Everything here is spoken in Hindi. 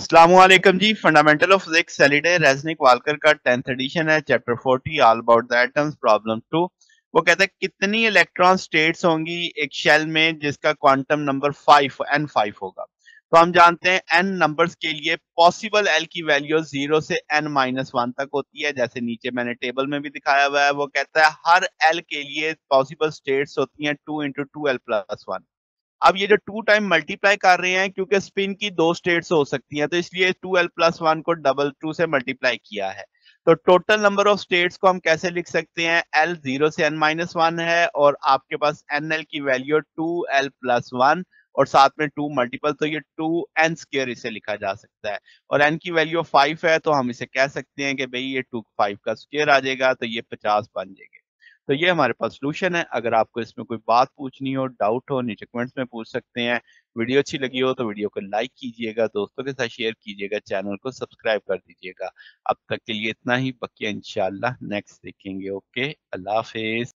Aslam ji fundamental of physics Halliday Resnick Walker का टेंथ एडिशन है chapter 40 all about the atoms problem two वो कहते हैं, कितनी इलेक्ट्रॉन स्टेट्स होंगी एक शेल में जिसका quantum number five N five होगा? तो हम जानते हैं एन नंबर्स के लिए पॉसिबल एल की वैल्यू ज़ीरो से एन माइनस वन तक होती है, जैसे नीचे मैंने टेबल में भी दिखाया हुआ है। वो कहता है, हर एल के लिए पॉसिबल स्टेट्स होती हैं two into two L plus one अब ये जो टू टाइम मल्टीप्लाई कर रहे हैं, क्योंकि स्पिन की दो स्टेट्स हो सकती हैं तो इसलिए टू एल प्लस वन को डबल टू से मल्टीप्लाई किया है। तो टोटल नंबर ऑफ़ स्टेट्स को हम कैसे लिख सकते हैं? एल ज़ीरो से एन माइनस वन है, और आपके पास एन एल की value two L plus one और साथ में टू मल्टीपल तो ये टू एन स्केयर इसे लिखा जा सकता है। और एन की वैल्यू फाइव है तो हम इसे कह सकते हैं कि भाई ये टू फाइव का स्केयर आ जाएगा तो ये पचास बन जाएगा। तो ये हमारे पास सोल्यूशन है। अगर आपको इसमें कोई बात पूछनी हो डाउट हो, नीचे कमेंट्स में पूछ सकते हैं। वीडियो अच्छी लगी हो तो वीडियो को लाइक कीजिएगा, दोस्तों के साथ शेयर कीजिएगा चैनल को सब्सक्राइब कर दीजिएगा। अब तक के लिए इतना ही। बकिया इंशाल्लाह नेक्स्ट देखेंगे। ओके अल्लाह हाफिज।